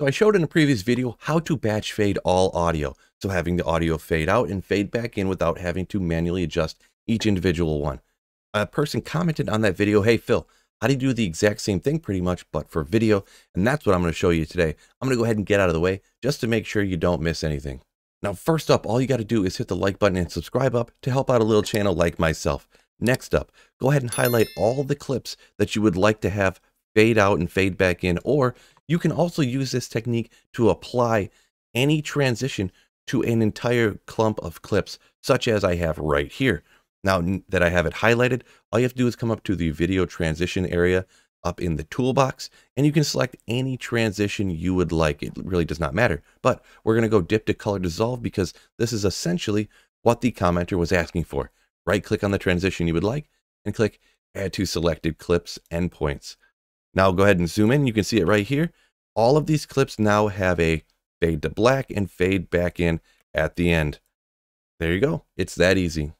So I showed in a previous video how to batch fade all audio. So having the audio fade out and fade back in without having to manually adjust each individual one. A person commented on that video, hey Phil, how do you do the exact same thing pretty much, but for video? And that's what I'm going to show you today. I'm going to go ahead and get out of the way just to make sure you don't miss anything. Now, first up, all you got to do is hit the like button and subscribe up to help out a little channel like myself. Next up, go ahead and highlight all the clips that you would like to have fade out and fade back in, or you can also use this technique to apply any transition to an entire clump of clips, such as I have right here. Now that I have it highlighted, all you have to do is come up to the video transition area up in the toolbox, and you can select any transition you would like. It really does not matter, but we're going to go dip to color dissolve because this is essentially what the commenter was asking for. Right click on the transition you would like and click add to selected clips endpoints. Now go ahead and zoom in. You can see it right here. All of these clips now have a fade to black and fade back in at the end. There you go. It's that easy.